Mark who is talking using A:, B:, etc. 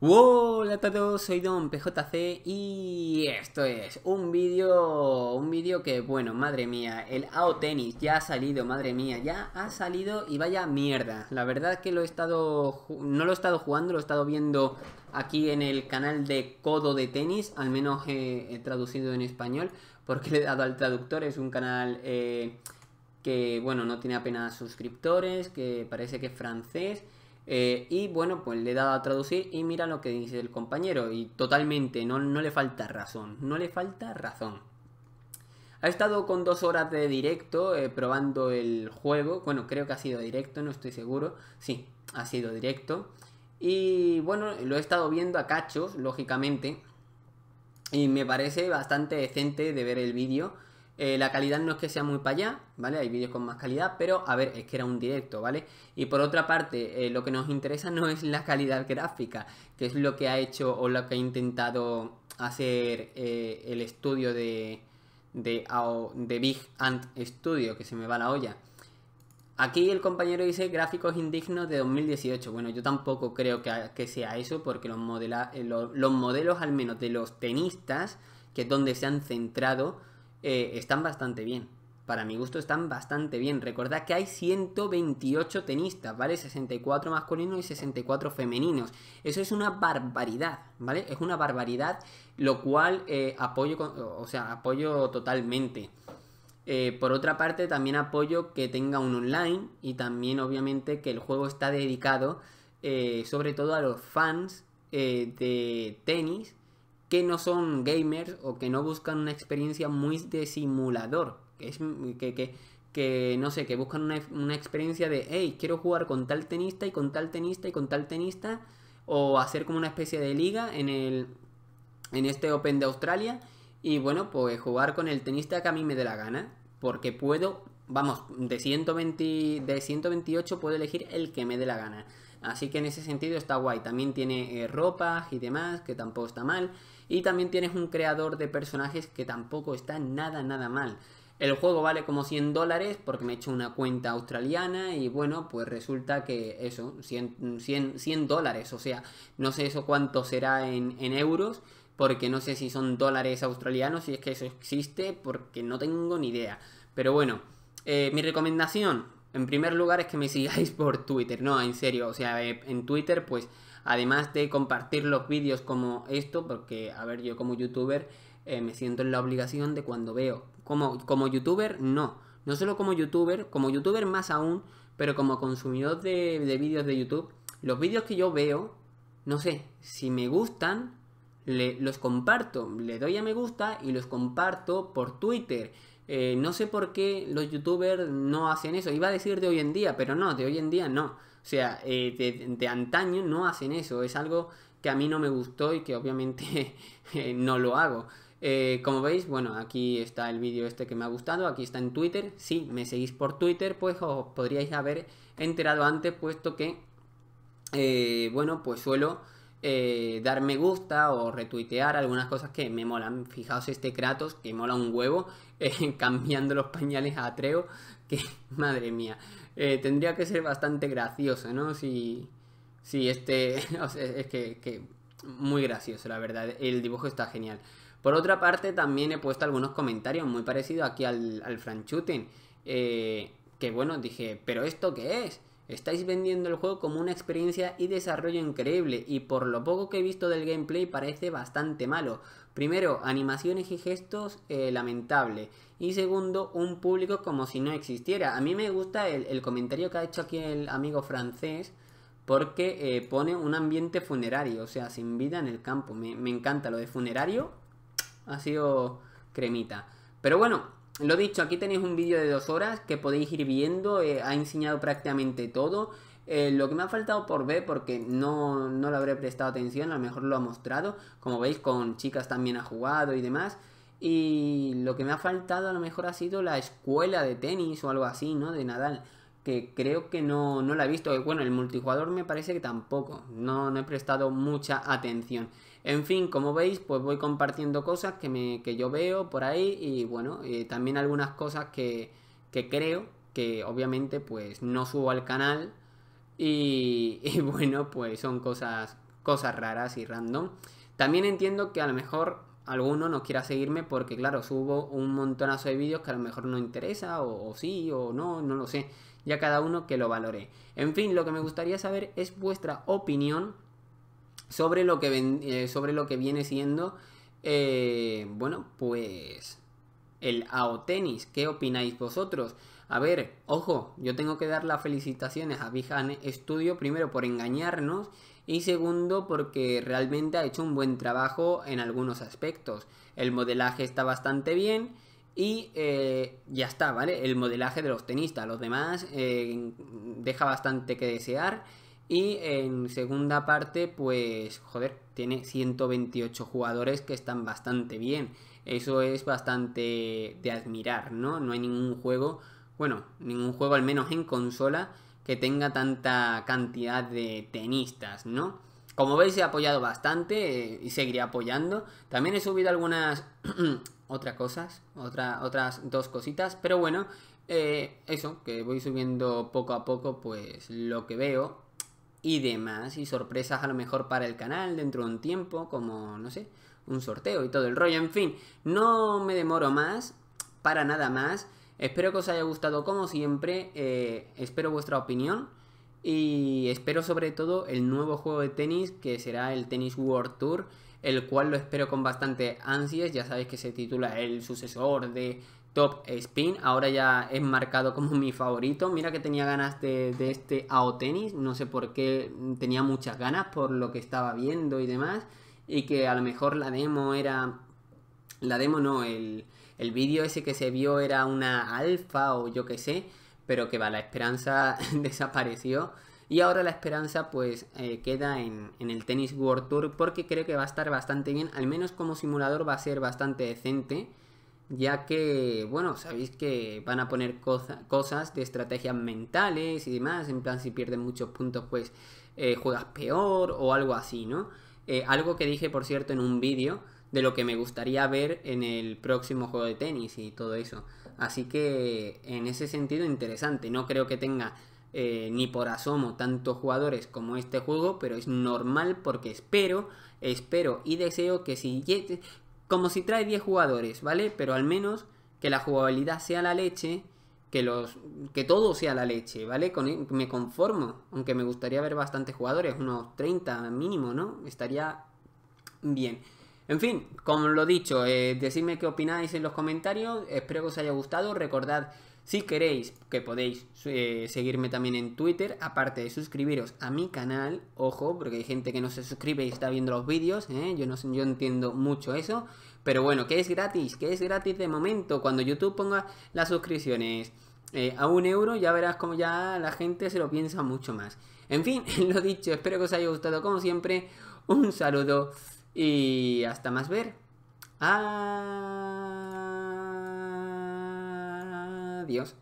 A: Hola a todos, soy Don PJC y esto es un vídeo, un vídeo que bueno, madre mía, el AO Tennis ya ha salido, madre mía, ya ha salido y vaya mierda. La verdad que lo he estado, no lo he estado jugando, lo he estado viendo aquí en el canal de Codo de Tenis, al menos he, traducido en español, porque le he dado al traductor, es un canal eh, que bueno, no tiene apenas suscriptores, que parece que es francés. Eh, y bueno, pues le dado a traducir y mira lo que dice el compañero. Y totalmente, no, no le falta razón. No le falta razón. Ha estado con dos horas de directo eh, probando el juego. Bueno, creo que ha sido directo, no estoy seguro. Sí, ha sido directo. Y bueno, lo he estado viendo a cachos, lógicamente. Y me parece bastante decente de ver el vídeo. Eh, la calidad no es que sea muy para allá, ¿vale? Hay vídeos con más calidad, pero a ver, es que era un directo, ¿vale? Y por otra parte, eh, lo que nos interesa no es la calidad gráfica, que es lo que ha hecho o lo que ha intentado hacer eh, el estudio de, de, Big Ant Studio, que se me va la olla. Aquí el compañero dice gráficos indignos de 2018. Bueno, yo tampoco creo que, sea eso, porque los, los modelos, al menos de los tenistas, que es donde se han centrado, eh, están bastante bien. Para mi gusto están bastante bien. Recordad que hay 128 tenistas, ¿vale? 64 masculinos y 64 femeninos. Eso es una barbaridad, ¿vale? Es una barbaridad, lo cual eh, apoyo, o sea, apoyo totalmente. Eh, por otra parte, también apoyo que tenga un online y también obviamente que el juego está dedicado sobre todo a los fans de tenis que no son gamers o que no buscan una experiencia muy de simulador. Que, es, que, que, no sé, que buscan una, experiencia de, hey, quiero jugar con tal tenista y con tal tenista y con tal tenista. O hacer como una especie de liga en, el, en este Open de Australia. Y bueno, pues jugar con el tenista que a mí me dé la gana. Porque puedo, vamos, de, 120, de 128 puedo elegir el que me dé la gana. Así que en ese sentido está guay. También tiene eh, ropa y demás, que tampoco está mal. Y también tienes un creador de personajes que tampoco está nada, nada mal. El juego vale como 100 dólares porque me he hecho una cuenta australiana y bueno, pues resulta que eso, 100, 100, dólares, o sea, no sé eso cuánto será en, euros porque no sé si son dólares australianos, si es que eso existe, porque no tengo ni idea. Pero bueno, eh, mi recomendación, en primer lugar, es que me sigáis por Twitter, no, en serio, o sea, eh, en Twitter pues Además de compartir los vídeos como esto, porque, a ver, yo como youtuber eh, me siento en la obligación de cuando veo. Como, como youtuber, no. No solo como youtuber, como youtuber más aún, pero como consumidor de, vídeos de YouTube, los vídeos que yo veo, no sé, si me gustan, los comparto, le doy a me gusta y los comparto por Twitter. Eh, no sé por qué los youtubers no hacen eso. Iba a decir de hoy en día, pero no, de hoy en día no. O sea, eh, de, antaño no hacen eso. Es algo que a mí no me gustó y que obviamente eh, no lo hago. Como veis, bueno, aquí está el vídeo este que me ha gustado, aquí está en Twitter. Si me seguís por Twitter, pues os podríais haber enterado antes, puesto que, bueno, pues suelo dar me gusta o retuitear algunas cosas que me molan. Fijaos este Kratos, que mola un huevo, cambiando los pañales a Atreo, que madre mía. Eh, tendría que ser bastante gracioso, ¿no? Si, si este... es que, muy gracioso, la verdad. El dibujo está genial. Por otra parte, también he puesto algunos comentarios muy parecidos aquí al, al Franchuten. Eh, que bueno, dije, ¿pero esto qué es? Estáis vendiendo el juego como una experiencia y desarrollo increíble y por lo poco que he visto del gameplay parece bastante malo. Primero, animaciones y gestos eh, lamentable. Y segundo, un público como si no existiera. A mí me gusta el, comentario que ha hecho aquí el amigo francés porque eh, pone un ambiente funerario, o sea, sin vida en el campo. Me, me encanta lo de funerario. Ha sido cremita. Pero bueno, lo dicho, aquí tenéis un vídeo de dos horas que podéis ir viendo, eh, ha enseñado prácticamente todo. Eh, lo que me ha faltado por ver, porque no, no le habré prestado atención, a lo mejor lo ha mostrado. Como veis, con chicas también ha jugado y demás. Y lo que me ha faltado a lo mejor ha sido la escuela de tenis o algo así, ¿no? De Nadal. Que creo que no, no la he visto. Bueno, el multijugador me parece que tampoco. No, no he prestado mucha atención. En fin, como veis, pues voy compartiendo cosas que, me, que yo veo por ahí y bueno, eh, también algunas cosas que, que, creo que obviamente pues no subo al canal y bueno, pues son cosas cosas raras y random. También entiendo que a lo mejor alguno no quiera seguirme porque, claro, subo un montonazo de vídeos que a lo mejor no interesa, o, sí, o no, no lo sé. Ya cada uno que lo valore. En fin, lo que me gustaría saber es vuestra opinión sobre lo que, eh, sobre lo que viene siendo, eh, bueno, pues el AO Tenis. ¿Qué opináis vosotros? A ver, ojo, yo tengo que dar las felicitaciones a Bijan Studio primero por engañarnos y segundo porque realmente ha hecho un buen trabajo en algunos aspectos. El modelaje está bastante bien y eh, ya está, ¿vale? El modelaje de los tenistas, los demás eh, deja bastante que desear. Y en segunda parte, pues, joder, tiene 128 jugadores que están bastante bien. Eso es bastante de admirar, ¿no? No hay ningún juego bueno, ningún juego al menos en consola que tenga tanta cantidad de tenistas, ¿no? Como veis he apoyado bastante eh, y seguiré apoyando. También he subido algunas otras cosas, otra, otras dos cositas, pero bueno, eh, eso, que voy subiendo poco a poco pues lo que veo y demás y sorpresas a lo mejor para el canal dentro de un tiempo, como no sé, un sorteo y todo el rollo, en fin, no me demoro más, para nada más. Espero que os haya gustado como siempre, eh, espero vuestra opinión y espero sobre todo el nuevo juego de tenis que será el Tennis World Tour, el cual lo espero con bastante ansias, ya sabéis que se titula el sucesor de Top Spin, ahora ya es marcado como mi favorito, mira que tenía ganas de, de este AO Tennis, no sé por qué tenía muchas ganas por lo que estaba viendo y demás, y que a lo mejor la demo era... La demo no, el, el vídeo ese que se vio era una alfa o yo qué sé, pero que va, la esperanza desapareció. Y ahora la esperanza pues eh, queda en, el Tennis World Tour porque creo que va a estar bastante bien, al menos como simulador va a ser bastante decente, ya que, bueno, sabéis que van a poner cosas de estrategias mentales y demás, en plan si pierden muchos puntos pues eh, juegas peor o algo así, ¿no? Eh, algo que dije por cierto en un vídeo de lo que me gustaría ver en el próximo juego de tenis y todo eso. Así que en ese sentido interesante. No creo que tenga eh, ni por asomo tantos jugadores como este juego, pero es normal porque espero, espero y deseo que si... Como si trae 10 jugadores, ¿vale? Pero al menos que la jugabilidad sea la leche, que los que todo sea la leche, ¿vale? Con, me conformo, aunque me gustaría ver bastantes jugadores, unos 30 mínimo, ¿no? Estaría bien. En fin, como lo dicho, eh, decidme qué opináis en los comentarios. Espero que os haya gustado. Recordad, si queréis, que podéis eh, seguirme también en Twitter. Aparte de suscribiros a mi canal. Ojo, porque hay gente que no se suscribe y está viendo los vídeos. ¿eh? Yo, no, yo entiendo mucho eso. Pero bueno, que es gratis, que es gratis de momento. Cuando YouTube ponga las suscripciones a un euro, ya verás como ya la gente se lo piensa mucho más. En fin, lo dicho, espero que os haya gustado como siempre. Un saludo. Y hasta más ver. Adiós.